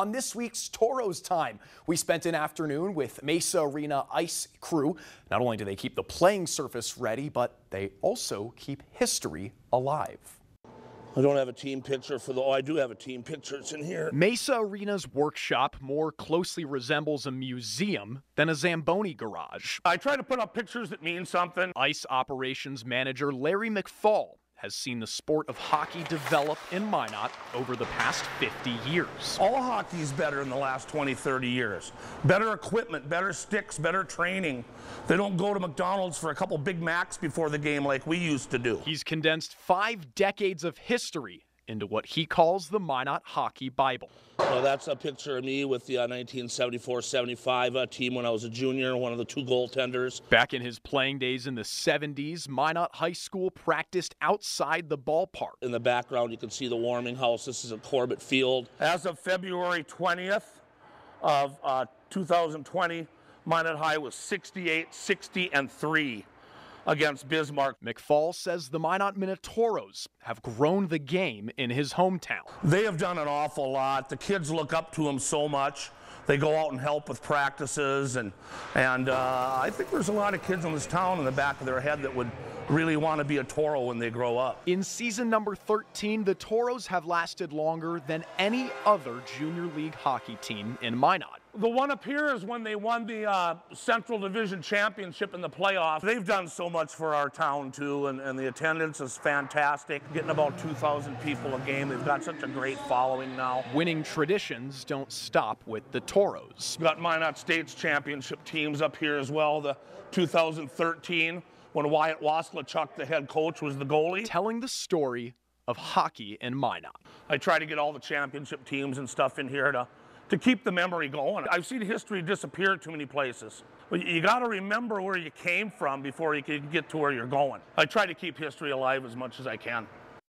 On this week's Toros Time, we spent an afternoon with Maysa Arena Ice crew. Not only do they keep the playing surface ready, but they also keep history alive. I don't have a team picture for the. Oh, I do have a team picture. It's in here. Maysa Arena's workshop more closely resembles a museum than a Zamboni garage. I try to put up pictures that mean something. Ice operations manager Larry McFall has seen the sport of hockey develop in Minot over the past 50 years. All hockey's better in the last 20, 30 years. Better equipment, better sticks, better training. They don't go to McDonald's for a couple Big Macs before the game like we used to do. He's condensed five decades of history into what he calls the Minot Hockey Bible. Well, that's a picture of me with the 1974-75 uh, team when I was a junior, one of the two goaltenders. Back in his playing days in the 70s, Minot High School practiced outside the ballpark. In the background, you can see the warming house. This is at Corbett Field. As of February 20th of uh, 2020, Minot High was 68, 60, and 3 against Bismarck. McFall says the Minot Minotauros have grown the game in his hometown. They have done an awful lot. The kids look up to him so much. They go out and help with practices, and and uh, I think there's a lot of kids in this town in the back of their head that would really want to be a Toro when they grow up. In season number 13, the Toros have lasted longer than any other junior league hockey team in Minot. The one up here is when they won the uh, Central Division Championship in the playoffs. They've done so much for our town too, and, and the attendance is fantastic. Getting about 2,000 people a game. They've got such a great following now. Winning traditions don't stop with the Toros. We've got Minot States Championship teams up here as well. The 2013 when Wyatt Waselenchuk, the head coach, was the goalie. Telling the story of hockey in Minot. I try to get all the championship teams and stuff in here to, to keep the memory going. I've seen history disappear too many places. But you got to remember where you came from before you can get to where you're going. I try to keep history alive as much as I can.